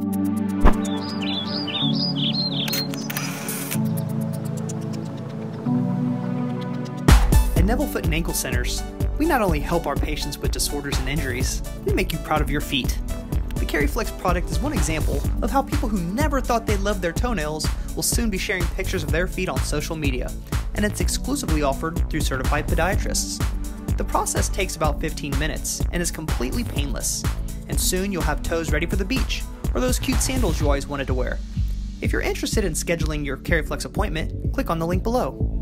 At Neville Foot and Ankle Centers, we not only help our patients with disorders and injuries, we make you proud of your feet. The KeryFlex product is one example of how people who never thought they loved their toenails will soon be sharing pictures of their feet on social media, and it's exclusively offered through certified podiatrists. The process takes about 15 minutes and is completely painless, and soon you'll have toes ready for the beach or those cute sandals you always wanted to wear. If you're interested in scheduling your KeryFlex appointment, click on the link below.